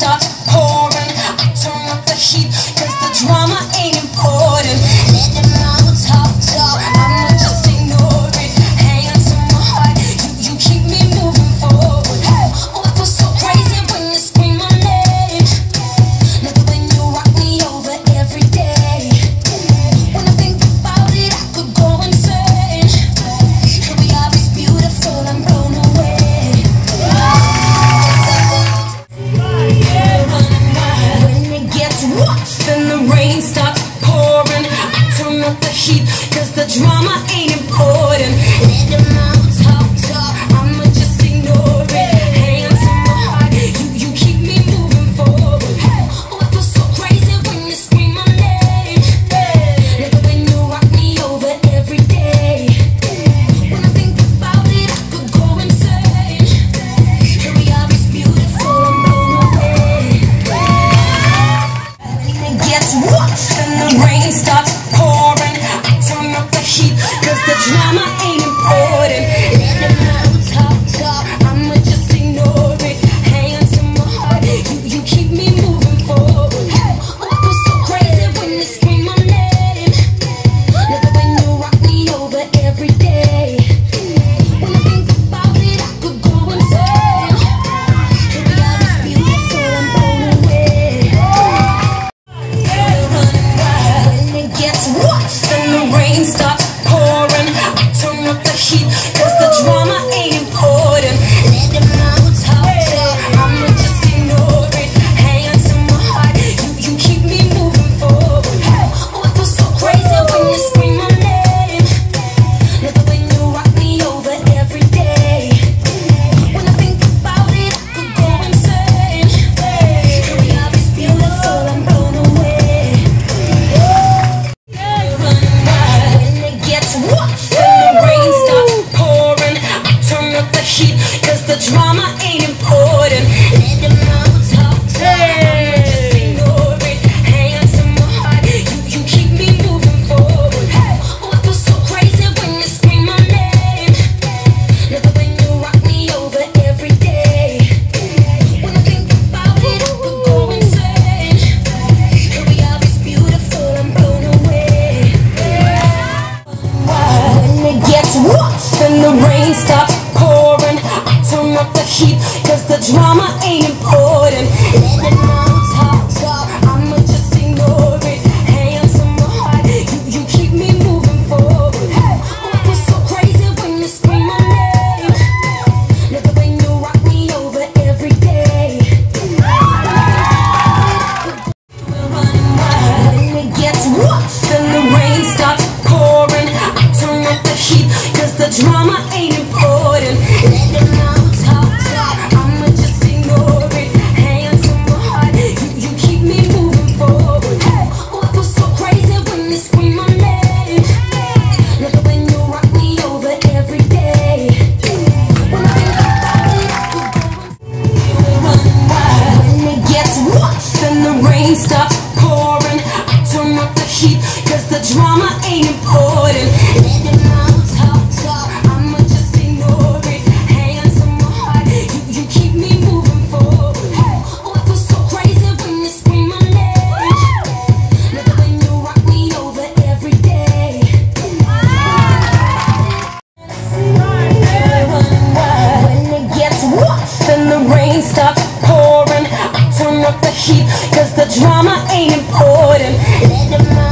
Talk. rain starts pouring I turn up the heat. Cause the drama ain't the drama ain't important. All talk, talk. I'ma just ignore it. On my heart. You, you keep me moving forward. Oh, I feel so crazy when you scream my name. When you rock me over every day. When it gets rough and the rain pouring, I turn up the cause the drama ain't important. Let them